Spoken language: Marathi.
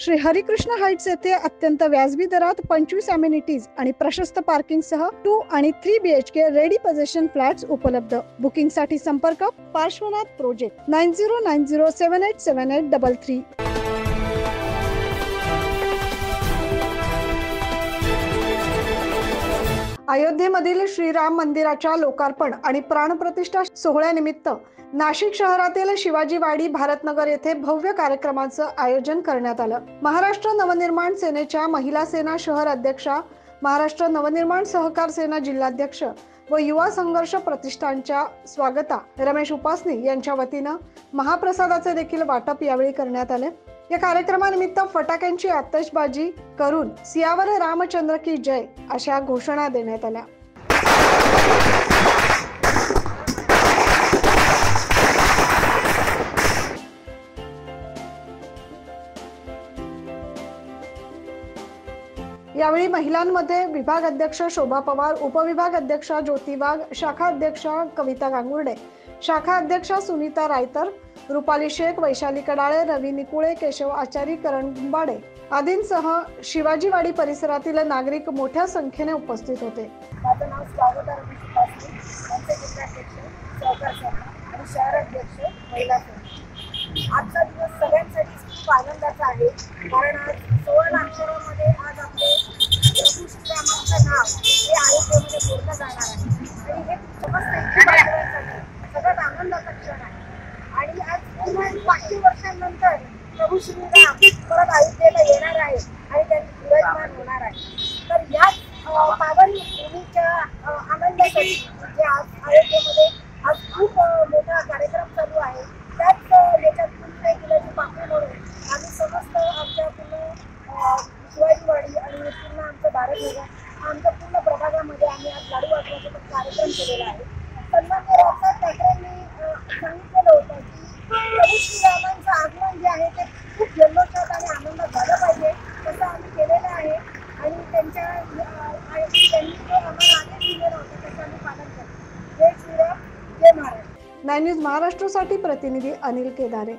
श्री हरिकृष्ण हाईट्स येथे अत्यंत व्याजबी दरात पंचवीस अम्युनिटीज आणि प्रशस्त पार्किंग सह टू आणि three B H K ready position flats उपलब्ध. बुकिंगसाठी संपर्क Parshwanath project nine zero nine zero seven eight seven eight double three अयोध्येमधील Shriram मंदिराच्या लोकार्पण आणि प्राणप्रतिष्ठा सोहळ्यानिमित्त नाशिक शहरातील शिवाजीवाडी भारतनगर येथे भव्य कार्यक्रमाचं आयोजन करण्यात आलं. महाराष्ट्र नवनिर्माण सेनेच्या महिला सेना शहर अध्यक्षा महाराष्ट्र नवनिर्माण सहकार सेना जिल्हाध्यक्ष व युवा संघर्ष प्रतिष्ठानच्या स्वागता रमेश उपासनी यांच्या वतीनं महाप्रसादाचे देखील वाटप यावेळी करण्यात आले. या कार्यक्रमानिमित्त फटाक्यांची आतषबाजी करून सियावर रामचंद्र की जय अशा घोषणा देण्यात आल्या. यावेळी महिलांमध्ये विभाग अध्यक्ष शोभा पवार उपविभाग अध्यक्षा ज्योती वाघ शाखा अध्यक्षा कविता गांगुर्डे शाखा अध्यक्षा सुनीता रायतर रुपाली शेख वैशाली कडाळे रवी निकुळे केशव आचारी करण गुंबाडे आदींसह शिवाजीवाडी परिसरातील नागरिक मोठ्या संख्येने उपस्थित होते. माझं नाव स्वागता आमचे जिल्हाध्यक्ष सहकार सेना आणि शहर महिला सेना आजचा दिवस सगळ्यांसाठी खूप आनंदाचा आहे कारण आज सोळा अक्षरामध्ये आणि पाचशे वर्षांनंतर प्रभू श्रीराम परत अयोध्येला येणार आहे आणि त्यांनी विराजमान होणार आहे. तर याच पावन भूमीच्या आनंदासाठी जे आज अयोध्येमध्ये आज खूप मोठा कार्यक्रम चालू आहे. त्याच याच्यात पूर्ण किल्ल्याची पाहणी म्हणून. आम्ही समस्त आमच्या पूर्ण शिवाजीवाडी आणि पूर्ण आमचं भारतनगर आमच्या पूर्ण प्रभागामध्ये आम्ही आज लाडू वाटण्याचा कार्यक्रम केलेला आहे सन्मान्य राजसाहेब ठाकरेंनी अ, सांगितलेलं होतं की प्रभू श्रीरामांचं आगमन जे आहे ते खूप जल्लोषात आणि आनंदात झालं पाहिजे तसं आम्ही केलेलं आहे आणि त्यांच्या अ, आणि त्यांनी जो आम्हाला आदेश दिलेला होता त्याचं आम्ही पालन करतो जय श्रीराम जय महाराज नाय न्यूज महाराष्ट्रासाठी प्रतिनिधी अनिल केदारे.